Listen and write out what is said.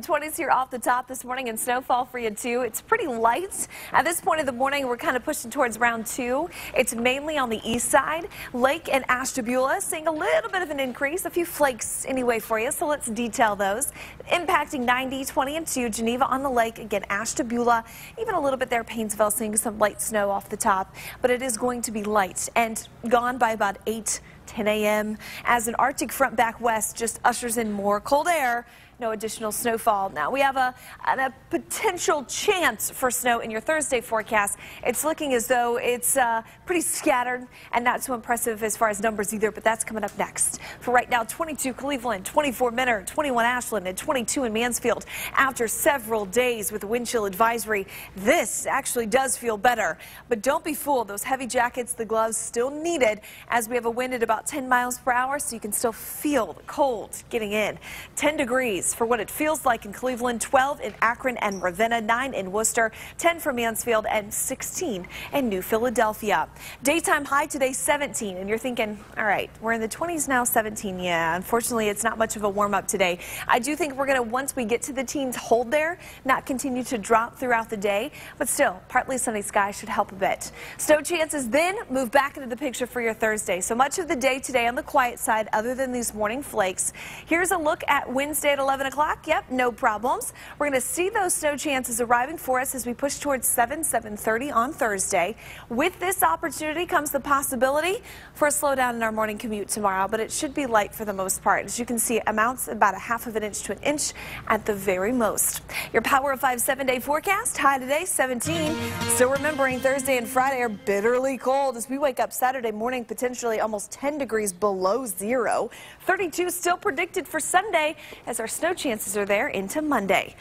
20s here off the top this morning and snowfall for you too. It's pretty light. At this point of the morning, we're kind of pushing towards round two. It's mainly on the east side. Lake and Ashtabula seeing a little bit of an increase, a few flakes anyway for you. So let's detail those. Impacting 90, 20 and 2, Geneva on the lake. Again, Ashtabula, even a little bit there, Painesville seeing some light snow off the top. But it is going to be light and gone by about 8 10 a.m. as an Arctic front back west just ushers in more cold air no additional snowfall. Now we have a, a, potential chance for snow in your Thursday forecast. It's looking as though it's uh, pretty scattered and not so impressive as far as numbers either, but that's coming up next. For right now, 22 Cleveland, 24 Mentor, 21 Ashland, and 22 in Mansfield. After several days with the wind chill advisory, this actually does feel better. But don't be fooled. Those heavy jackets, the gloves still needed as we have a wind at about 10 miles per hour, so you can still feel the cold getting in. 10 degrees for what it feels like in Cleveland, 12 in Akron and Ravenna, 9 in Wooster, 10 for Mansfield, and 16 in New Philadelphia. Daytime high today, 17. And you're thinking, all right, we're in the 20s now, 17. Yeah, unfortunately, it's not much of a warm up today. I do think we're going to, once we get to the teens, hold there, not continue to drop throughout the day. But still, partly sunny sky should help a bit. Snow chances then move back into the picture for your Thursday. So much of the day today on the quiet side, other than these morning flakes. Here's a look at Wednesday at 11 o'clock. Yep, no problems. We're going to see those snow chances arriving for us as we push towards 7, 7.30 on Thursday. With this opportunity comes the possibility for a slowdown in our morning commute tomorrow, but it should be light for the most part. As you can see, it amounts about a half of an inch to an inch at the very most. Your Power of 5 seven-day forecast, high today, 17. Still remembering Thursday and Friday are bitterly cold as we wake up Saturday morning potentially almost 10 degrees below zero. 32 still predicted for Sunday as our snow chances are there into Monday.